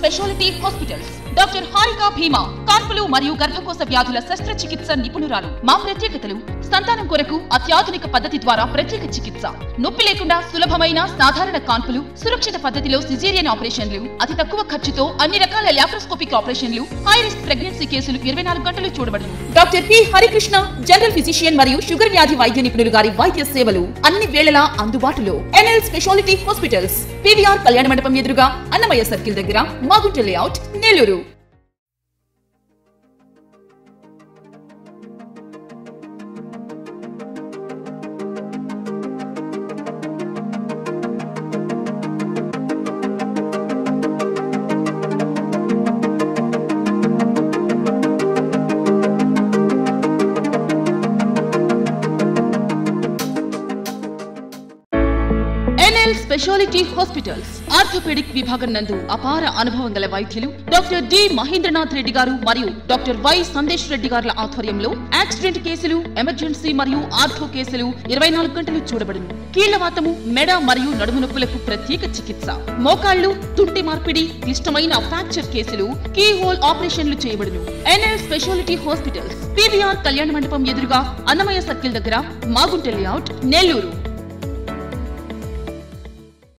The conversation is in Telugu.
Speciality hospitals doctor Harika Bheema కాన్పులు మరియు గర్భకోశ వ్యాధుల శస్త్రచికిత్స నిపుణురాలు. మా ప్రత్యేకతలు సంతానం కొరకు అత్యాధునిక పద్ధతి ద్వారా ప్రత్యేక చికిత్స. నొప్పి లేకుండా సులభమైన సాధారణ కాన్పులు సురక్షిత పద్ధతిలో సిజేరియన్ ఆపరేషన్లు అతి తక్కువ ఖర్చుతో అన్ని రకాల లాప్రోస్కోపిక్ ఆపరేషన్లు హై రిస్క్ ప్రెగ్నెన్సీ కేసులు ఇరవై నాలుగు గంటలు చూడబడును. Doctor P. Harikrishna general physician మరియు షుగర్ వ్యాధి వైద్య నిపుణులు గారి వైద్య సేవలు అన్ని వేళలా అందుబాటులో. ఎన్ఎల్ స్పెషాలిటీ హాస్పిటల్స్ పివిఆర్ కళ్యాణ మండపం ఎదురుగా అన్నమయ్య సర్కిల్ దగ్గర Magunta layout. Nellore NL speciality hospitals orthopaedic విభాగం నందు అపార అనుభవం గల వైద్యులు డాక్టర్ డి మహేంద్రనాథ్ రెడ్డి గారు మరియు డాక్టర్ వై సందేశ్ రెడ్డి గారుల ఆధ్వర్యంలో యాక్సిడెంట్ కేసులు ఎమర్జెన్సీ మరియు ఆర్థో కేసులు ఇరవై నాలుగు గంటలు చూడబడును. కీళ్ళవాతము మెడ మరియు నడుము నొప్పులకు ప్రత్యేక చికిత్స. మోకాళ్ళు తుంటి మార్పిడి క్లిష్టమైన ఫ్రాక్చర్ కేసులు కీ హోల్ ఆపరేషన్లు చేయబడును. ఎన్ఎల్ స్పెషాలిటీ హాస్పిటల్స్ పీవీఆర్ కళ్యాణ మండపం ఎదురుగా అన్నమయ్య సర్కిల్ దగ్గర మాగుంట లేఅవుట్ నెల్లూరు.